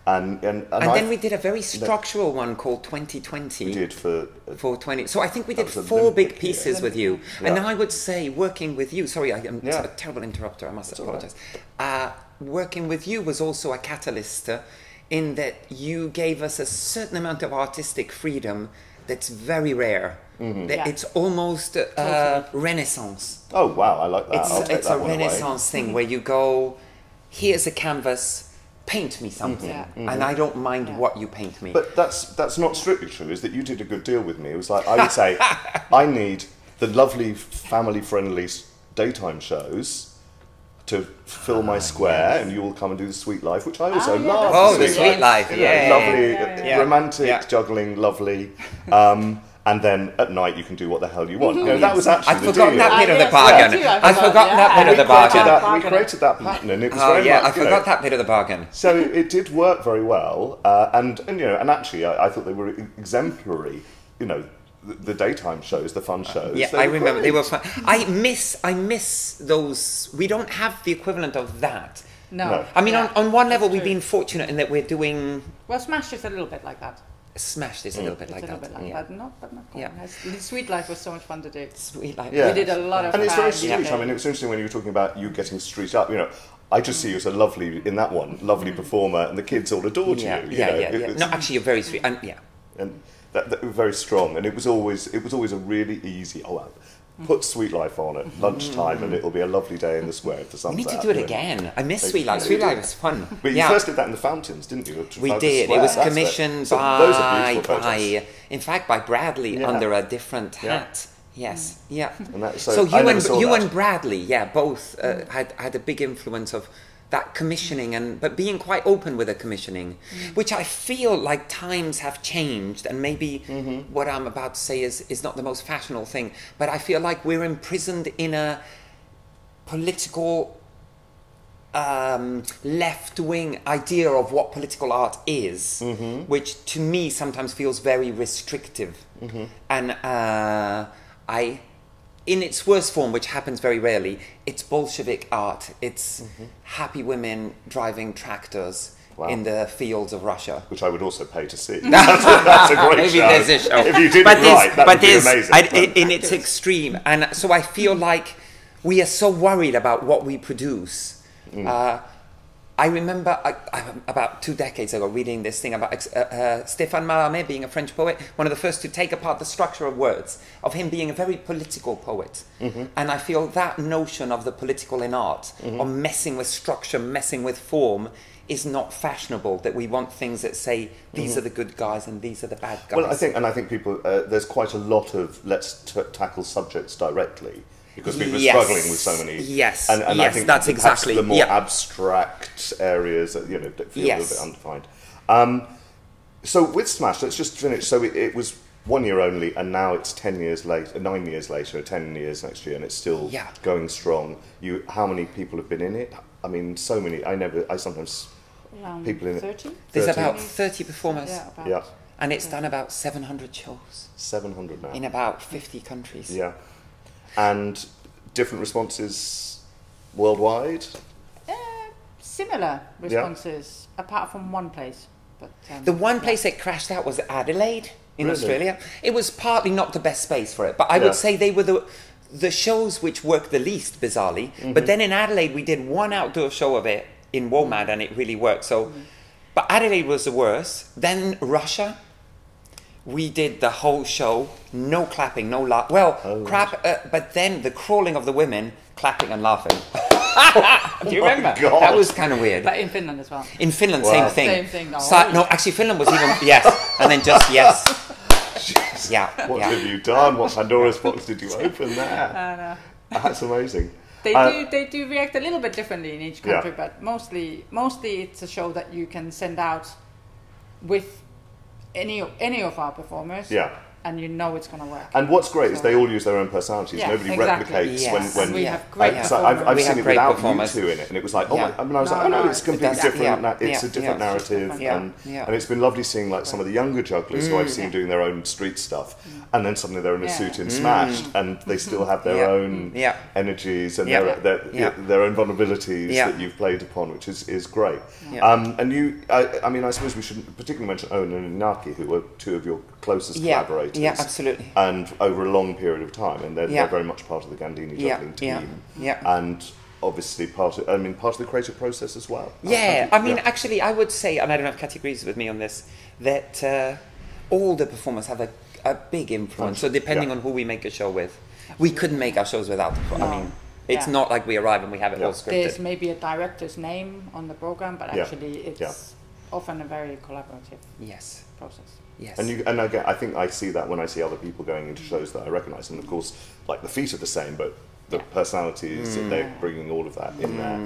And and, and, and then we did a very structural one called 2020. We did for uh, for 20 so i think we did four big pieces with you Yeah. and i would say working with you sorry i am Yeah. a terrible interrupter i must all right. apologize uh, working with you was also a catalyst uh, in that you gave us a certain amount of artistic freedom that's very rare Mm-hmm. that Yeah. it's almost uh, Totally. renaissance oh wow, I like that. it's, it's that a one away. renaissance thing where you go here's a canvas paint me something Yeah. and i don't mind Yeah. what you paint me But that's that's not strictly true. Is that you did a good deal with me? It was like I would say, I need the lovely family-friendly daytime shows to fill my square, and you will come and do the Sweet Life, which I also Ah, yeah, love. Oh, the Sweet Sweet Life, you know, yeah, yeah, lovely, yeah, uh, yeah. romantic, Yeah. juggling, lovely. Um, and then at night you can do what the hell you want. You know, that was actually I'd forgotten that bit of the bargain. me I I'd forgot, forgotten that bit of the bargain. that. We created that pattern, and it was Oh very yeah, much, I you know, forgot that bit of the bargain. So it, it did work very well, uh, and and you know, and actually, I, I thought they were exemplary. You know, the, the daytime shows, the fun uh, shows. Yeah, I were remember they were fun. I miss, I miss those. We don't have the equivalent of that. no. No. I mean, Yeah, on, on one level, we've been fortunate in that we're doing Well, Smash is a little bit like that. Smashed is a little bit It's like a little that. bit like yeah. that. Not, but not quite. Yeah. Nice. Sweet Life was so much fun to do. Sweet like Yeah. We did a lot of and it's very fun, sweet. yeah. I mean, it was interesting when you were talking about you getting street up. You know, I just see you as a lovely in that one, lovely mm. performer, and the kids all adored Yeah, you. you yeah, know, yeah, it yeah. was- No, actually, you're very sweet. And yeah, and that, that was very strong. And it was always it was always a really easy. Oh, well, put Sweet Life on at lunchtime, and it'll be a lovely day in the square if the we need to do it again. I miss Sweet Life. Sweet. Life is fun. But you yeah. first did that in the fountains, didn't you? We did. Square, It was commissioned So by, by, in fact, by Bradley Yeah. under a different Yeah. hat. Yes, yeah. And that- so so you and you that. and Bradley, yeah, both uh, had had a big influence of that commissioning and but being quite open with the commissioning, which I feel like times have changed and maybe what I'm about to say is is not the most fashionable thing, but I feel like we're imprisoned in a political um, left wing idea of what political art is, which to me sometimes feels very restrictive. And uh, I, in its worst form, which happens very rarely, it's Bolshevik art. It's happy women driving tractors Wow. in the fields of Russia. which I would also pay to see. That's a, that's a great Maybe show. there's a show. If you did but it right, that but would be amazing. I- i- in its extreme, and so I feel like we are so worried about what we produce. Mm. Uh, I remember I, I, about two decades ago reading this thing about uh, uh, Stéphane Mallarmé being a French poet, one of the first to take apart the structure of words, of him being a very political poet. Mm-hmm. And I feel that notion of the political in art, of messing with structure, messing with form, is not fashionable. That we want things that say these are the good guys and these are the bad guys. Mm-hmm. Well, I think, and I think people, uh, there's quite a lot of let's t- tackle subjects directly because people Yes. are struggling with so many. Yes. and, and I think that's perhaps exactly- the more yeah. abstract areas that you know that feel a little bit undefined. Um, so with Smash, let's just finish. So it, it was one year only, and now it's ten years later, nine years later, ten years next year, and it's still Yeah. going strong. You, how many people have been in it? I mean, so many. I never. I sometimes. Around People in it. 30? There's 30. about 30 performers, Yeah, about. Yeah, and it's done about 700 shows seven hundred now. in about 50 countries. Yeah. And different responses worldwide. Uh, similar responses, apart from one place. But um, The one yeah. place it crashed out was Adelaide in Really? Australia. It was partly not the best space for it, but I Yeah. would say they were the the shows which worked the least, bizarrely. Mm-hmm. But then in Adelaide, we did one outdoor show of it in WOMAD, and it really worked. So, Mm-hmm. but Adelaide was the worst. Then Russia, we did the whole show, no clapping, no laugh. Well, Oh, crap, uh, but then the crawling of the women, clapping and laughing. Do you my remember? God. That was kind of weird. But in Finland as well. In Finland, Wow. same thing. Same thing, no. Si- no, actually, Finland was even yes, and then just yes. Yeah, What yeah. have you done? What Pandora's box did you open there? And, uh, That's amazing. they Uh, do they do react a little bit differently in each Yeah. country, but mostly mostly it's a show that you can send out with any of- any of our performers. Yeah. And you know it's gonna work. And what's great is they all use their own personalities. Yeah, Nobody exactly. replicates Yes. when when uh, we have great I, so I've, I've We seen have it great without performers. you two in it, and it was like, oh, Yeah. my, I mean, I was No, like, oh no, no, it's completely does- different. yeah, na- it's yeah, a different yeah. narrative, Yeah, and yeah. and it's been lovely seeing like some of the younger jugglers who I've mm. seen doing their own street stuff, mm. and then suddenly they're in a Yeah. suit in mm. smashed, and they mm-hmm. still have their Yeah. own Yeah. energies and Yeah. their, their, their own vulnerabilities that you've played upon, which is, is great. Um, and you, I, I mean, I suppose we shouldn't particularly mention Owen and Inaki, who were two of your closest Yeah, collaborators. yeah, absolutely. And over a long period of time, and they're, Yeah. they're very much part of the Gandini Yeah, juggling yeah, team. yeah. And obviously part of, I mean, part of the creative process as well. Yeah, I mean, Yeah. actually, I would say, and I don't know if Kati agrees with me on this, that uh, all the performers have a, a big influence. So depending Yeah. on who we make a show with, we couldn't make our shows without the. I mean, it's Yeah. not like we arrive and we have it Yeah. all There's maybe a director's name on the program, but Yeah. actually it's Yeah. often a very collaborative Yes, process. Yes. And you and again, I think I see that when I see other people going into shows that I recognise, and of course, like the feet are the same, but the Yeah. personalities Mm. they're bringing all of that in there.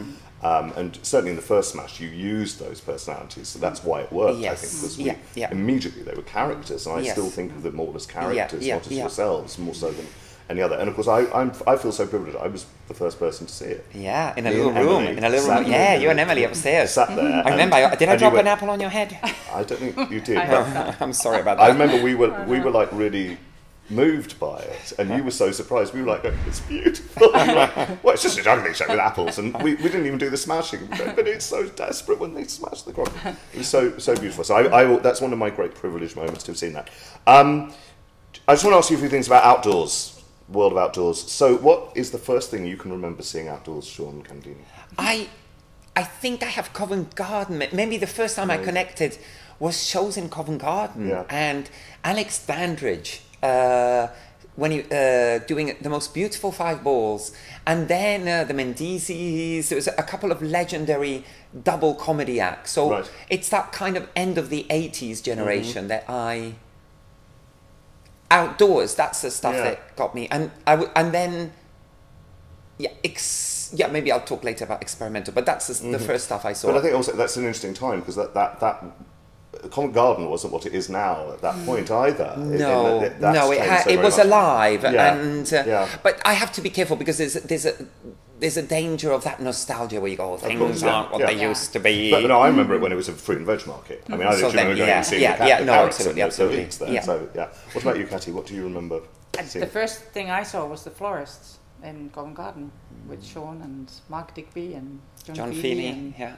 Um, and certainly in the first Smash, you used those personalities, so that's why it worked. I think because Yeah, yeah. immediately they were characters, and I Yes. still think of them all as characters, not as yourselves, more so than any other. And of course, I I'm, I feel so privileged. I was the first person to see it. yeah, in a little room, in a little room. Yeah, you and Emily upstairs. Sat there. I remember. and- I, did I and drop an apple on your head? I don't think you did. I but- hope so. I'm sorry about that. I remember we were we were like really moved by it, and you were so surprised. We were like, "It's beautiful." You were like, well, it's just a juggling show with apples, and we, we didn't even do the smashing, but, it's so desperate when they smash the crock. It was so so beautiful. So I, I that's one of my great privileged moments to have seen that. Um, I just want to ask you a few things about outdoors, world of outdoors. So, what is the first thing you can remember seeing outdoors, Sean Gandini? I, I think I have Covent Garden. Maybe the first time I connected was shows in Covent Garden Yeah. and Alex Dandridge. Uh, when he uh, doing the most beautiful five balls, and then uh, the Mendizis. There was a couple of legendary double comedy acts. So Right. it's that kind of end of the '80s generation that I outdoors. That's the stuff Yeah. that got me, and I w- and then yeah, ex- yeah. Maybe I'll talk later about experimental, but that's the, the first stuff I saw. Mm-hmm. But I think also that's an interesting time because that, that, that Covent Garden wasn't what it is now at that point either. It- No, that that's no, it, ha- so it was alive, Yeah, and uh, yeah. but I have to be careful because there's there's a there's a danger of that nostalgia where you go, oh, things course, yeah, aren't what yeah. they Yeah. used to be. But no, I remember it when it was a fruit and veg market. I mean, I mm. So literally then, remember going yeah, and seeing yeah, the, ca- yeah, the no, carrots absolutely, and the, the absolutely. leeks there. Yeah. So, yeah. What about you, Kati? What do you remember uh, seeing? the first thing I saw was the florists in Covent Garden with Sean and Mark Digby and John, John Feely Feeney, and yeah.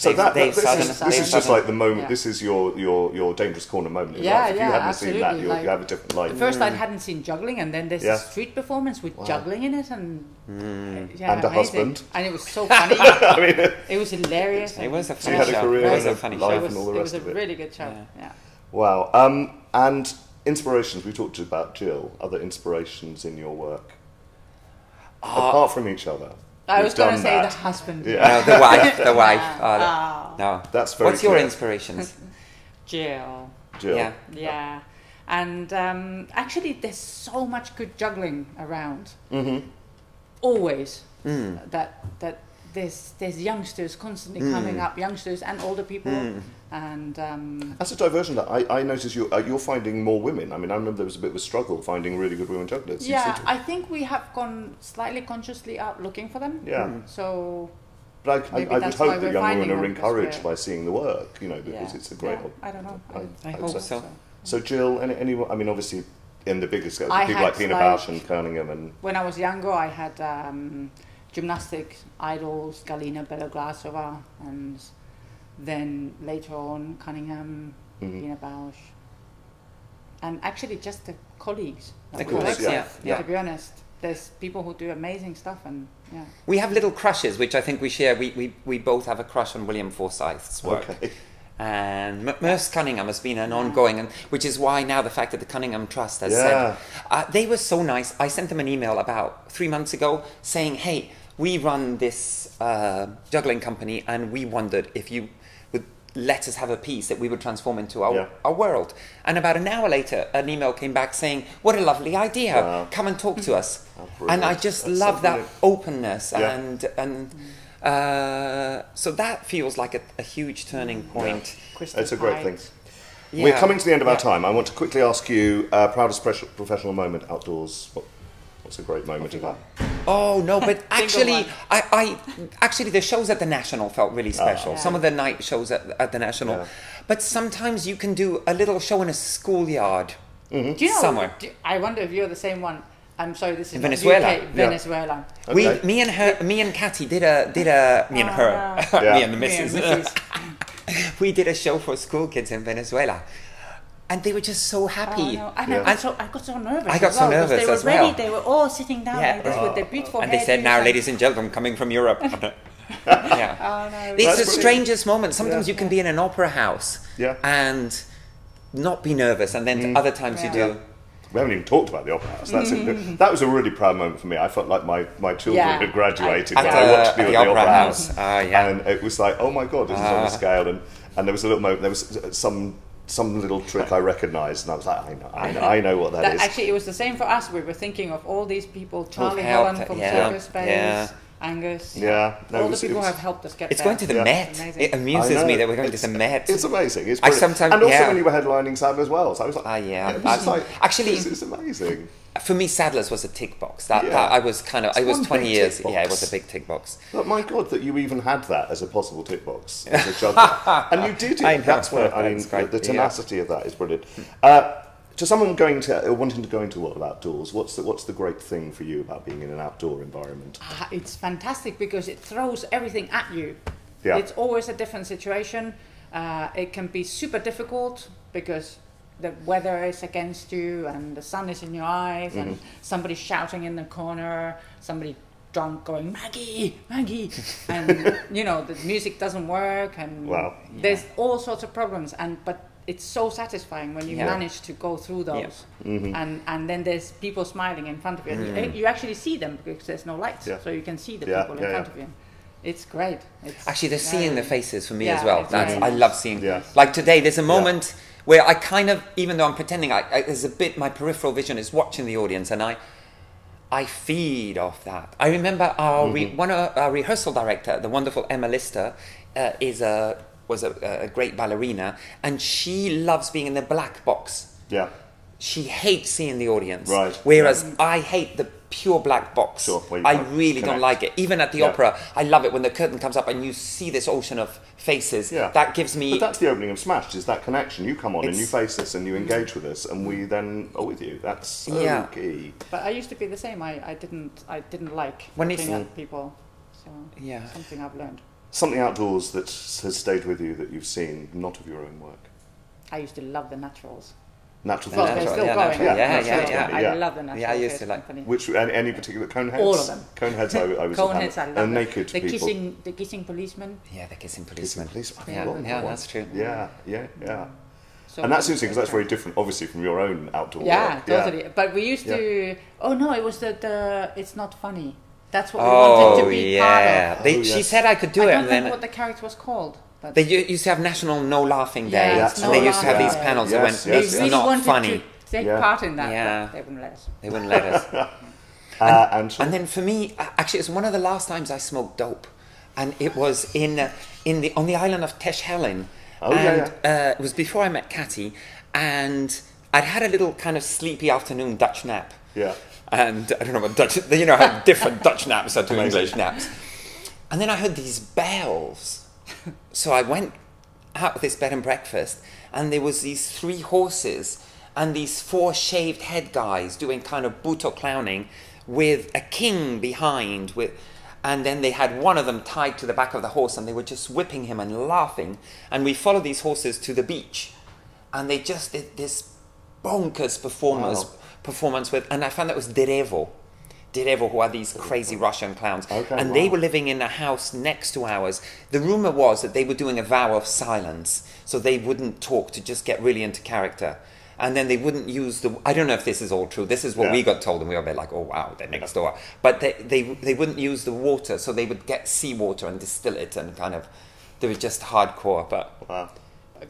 So Dave- that, Dave that- this, Sutton- is, this is just Sutton. like the moment. Yeah. This is your, your, your dangerous corner moment. in Yeah, life. If yeah, you haven't seen that, absolutely, you like- you have a different life. The first I hadn't seen juggling, and then there's Yeah. a street performance with Wow. juggling in it, and yeah, And a husband. and it was so funny. I mean, it was hilarious. It was a So funny you had a show. career it was and a a funny life show. and all the it rest was of a it. really good show. Yeah. Yeah. wow. Um, and inspirations. We talked about Gill. Other inspirations in your work, apart from each other. I was going to say that. the husband. Yeah. No, the wife, the wife. Oh, the- Ah, no. That's very What's your clear. inspirations? Gill. Gill. Yeah. Yeah. And um, actually, there's so much good juggling around. Mm-hmm. Always. Mm. That that there's there's youngsters constantly Mm. coming up, youngsters and older people, and um, As a diversion, that I, I notice you, uh, you're finding more women. I mean, I remember there was a bit of a struggle finding really good women jugglers. Yeah, I think we have gone slightly consciously out looking for them. yeah. So But I, I, I would hope that young women are encouraged by seeing the work, you know, because yeah. it's a great. Yeah, I don't know. I- I, I hope hope so. so. So Gill, any, anyone? I mean, obviously, in the bigger scale, people like Pina like- Bausch and Cunningham and When I was younger, I had um, gymnastic idols, Galina Beloglazova, and then later on Cunningham, Mhm. Pina Bausch, and actually just the colleagues. that The we colleagues, yeah, yeah. To be honest, there's people who do amazing stuff, and yeah. We have little crushes, which I think we share. We, we, we both have a crush on William Forsythe's work. okay. And M- Merce Cunningham has been an ongoing, and which is why now the fact that the Cunningham Trust has Yeah. said uh, they were so nice. I sent them an email about three months ago saying, "Hey, we run this uh, juggling company, and we wondered if you would let us have a piece that we would transform into our, Yeah. our world." And about an hour later, an email came back saying, "What a lovely idea! Wow. Come and talk to us." How and I just That's so love that brilliant. openness Yeah. and and. Uh, so that feels like a, a huge turning point. Crystal It's a great Pite. thing. We're coming to the end of our time. I want to quickly ask you, uh, proudest professional moment outdoors. What, what's a great moment of that? Oh no, but actually. I, I actually the shows at the National felt really ah. special. Yeah. Some of the night shows at, at the National, Yeah. but sometimes you can do a little show in a schoolyard. Mm-hmm. Do you know? Somewhere. do- I wonder if you're the same one. I'm sorry, this is In not Venezuela. UK, Yeah. Venezuela. Okay. We, me and her, me and Kati did a did a me and Oh, her, no. Yeah. me and the Me and missus. Mrs. we did a show for school kids in Venezuela, and they were just so Oh, happy. no. And Yeah. I, got so, I got so nervous. I got as so well, 'cause nervous They were as ready. well. They were all sitting down Yeah. like this with their beautiful And they said, "Now, and- ladies and gentlemen, coming from Europe." yeah. Oh no. It's That's the brilliant. strangest moment. Sometimes Yeah. you can be in an opera house Yeah. and not be nervous, and then Mm. other times Yeah. you do. We haven't even talked about the opera house. That's a, that was a really proud moment for me. I felt like my, my children Yeah. had graduated At when the- I watched you at at the the, Opera opera House. house, Ah, yeah. and it was like, oh my god, this is on Ah. a scale. And and there was a little moment. There was some some little trick I recognised, and I was like, I know, I know, I know what That, that is. actually, it was the same for us. We were thinking of all these people: Charlie helped, Holland from yeah, Circus Space, yeah. Angus. yeah, no, all was- the people was- have helped us get It's there. going to the Yeah. Met. Amazing. It amuses me that we're going It's- to the Met. It's amazing. It's I brilliant. sometimes- and also yeah. when you were headlining Sam as well. So I was like, Ah, yeah. it was I- like, actually- this is amazing. For me, Sadler's was a tick box. That, Yeah. that I was kind of. It's I was twenty years. tick Yeah, it was a big tick box. But my God, that you even had that as a possible tick box as a juggler, and you did it. I. That's where I mean, That's the, the yeah. tenacity of that is brilliant. Uh, to someone going to uh, wanting to go into a lot of outdoors, what's the what's the great thing for you about being in an outdoor environment? Ah, It's fantastic because it throws everything at you. Yeah. It's always a different situation. Uh, it can be super difficult because the weather is against you and the sun is in your eyes and Mm-hmm. somebody shouting in the corner, somebody drunk going Maggie, Maggie, and you know the music doesn't work and Wow. there's all sorts of problems and but it's so satisfying when you Yeah. manage to go through Yeah. those Mm-hmm. and and then there's people smiling in front of you and you, you actually see them because there's no lights Mm. Yeah. so you can see the Yeah, people in front yeah. of you it's great it's Actually, the very- seeing the faces for me Yeah, as well. That's very I love seeing. Yeah. Like today, there's a moment where I kind of, even though I'm pretending, I, I, there's a bit my peripheral vision is watching the audience, and I, I feed off that. I remember our Mm-hmm. re- one of our rehearsal director, the wonderful Emma Lister, uh, is a was a, a great ballerina, and she loves being in the black box. Yeah. She hates seeing the audience. Right, Whereas I hate the pure black box. Sure, where you I can't really don't like it. Even at the Yeah. opera, I love it when the curtain comes up and you see this ocean of faces. Yeah. That gives me. But that's the opening of Smashed, is that connection. You come on and you face us and you engage with us and we then are with you. That's so Yeah. key. But I used to be the same. I, I didn't I didn't like When it's- looking at mm. people. So Yeah. something I've learned. Something outdoors that has stayed with you that you've seen, not of your own work. I used to love the naturals. Natural Well, they're still yeah, going. natural, Yeah, yeah, natural yeah, theatre. yeah. I love the natural Yeah, I used to like- Company. Which any, any particular coneheads? All of them. Coneheads. I, I was Coneheads, I love and it. naked the people. kissing, the kissing policeman. Yeah, the kissing Kissing policeman. police. I Yeah, yeah, that's true. Yeah, yeah, yeah. So and that's interesting because that's very different, obviously, from your own outdoor work. Yeah, work. totally. But we used to. Oh no, it was the, the it's not funny. That's what we Oh wanted to be yeah, part of. they, Oh, she said I could do I it, don't and remember then what the character was called. But they used to have National No Laughing Day, Yes, Yeah, and they used to have No these panels Day. that went, they yes, "It's really not wanted funny." to take Yeah. part in that. Yeah. But they wouldn't let us. They wouldn't let us. Uh, and, And then for me, actually, it was one of the last times I smoked dope, and it was in uh, in the on the island of Terschelling. Oh, yeah, and Uh, it was before I met Kati, and I'd had a little kind of sleepy afternoon Dutch nap. yeah. And I don't know what Dutch, you know how different Dutch naps are to English naps. And then I heard these bells. So I went out of this bed and breakfast, and there was these three horses and these four shaved head guys doing kind of butoh clowning with a king behind with and then they had one of them tied to the back of the horse and they were just whipping him and laughing and we followed these horses to the beach and they just did this bonkers performance Wow. Performance with and I found that was Derevo Derevo, who are these crazy Russian clowns. Okay, and they were living in a house next to ours. The rumor was that they were doing a vow of silence, so they wouldn't talk to just get really into character. And then they wouldn't use the. I don't know if this is all true. This is what Yeah. we got told, and we were a bit like, "Oh wow, they're next door." But they, they they wouldn't use the water, so they would get seawater and distill it, and kind of. They were just hardcore, but Wow.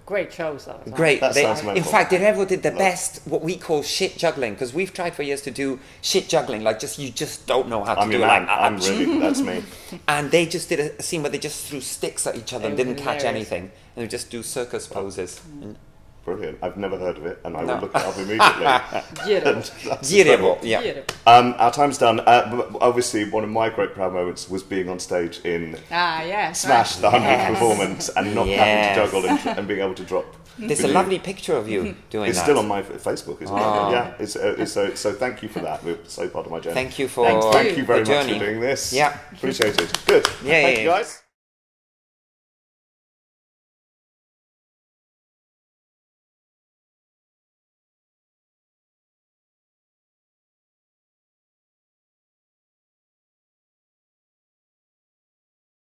Great shows though. well. Great. That They- sounds in mental. fact, Derevo did the Love. best, what we call shit juggling, because we've tried for years to do shit juggling, like just you just don't know how to I'm do your it. man. Like, I'm ah, really, that's me. and they just did a scene where they just threw sticks at each other and It was didn't catch anything, and they just do circus poses. And- Brilliant. I've never heard of it and I No. will look it up immediately. Jiro. That's Derevo, incredible. yeah. Um, our time's done. Uh, obviously, one of my great proud moments was being on stage in Ah, yeah. Smash, the 100th Yes. performance, and not Yes. having to juggle and, and being able to drop. There's a lovely picture of you doing It's that. still on my Facebook, isn't Oh. it? Yeah. It's, uh, it's, so, so thank you for that. It's so part of my journey. Thank you for Thank Thank you very much for doing this. Yeah. Appreciate it. Good. Yeah, Thank yeah, you, yeah. guys.